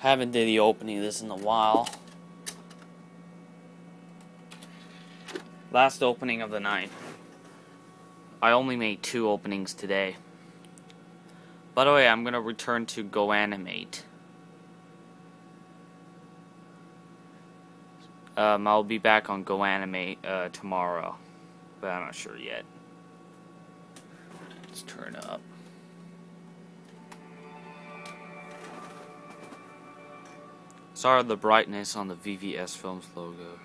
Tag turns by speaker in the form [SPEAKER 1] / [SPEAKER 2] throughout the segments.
[SPEAKER 1] Haven't did the opening of this in a while. Last opening of the night. I only made two openings today. By the way, I'm gonna return to Go Animate. Um, I'll be back on Go Animate uh, tomorrow, but I'm not sure yet. Let's turn up. Sorry the brightness on the VVS Films logo.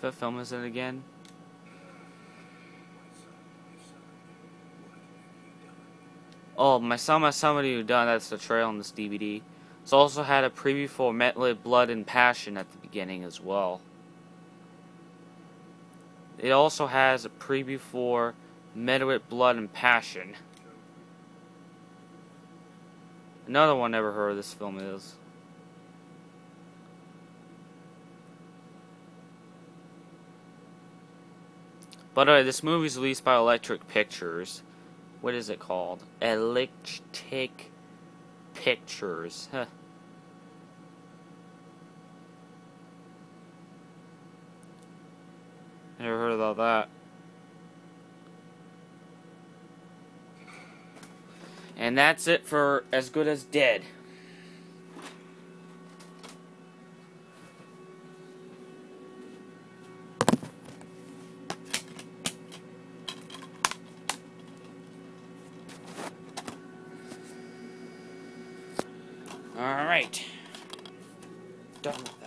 [SPEAKER 1] What film is it again? Oh, my son, my somebody who done that's the trail on this DVD. It's also had a preview for Metal Blood and Passion at the beginning as well. It also has a preview for Metal Blood and Passion. Another one never heard of this film is. By the way, this movie is released by Electric Pictures. What is it called? Electric Pictures. Huh. Never heard about that. And that's it for As Good as Dead. Alright. Done with that.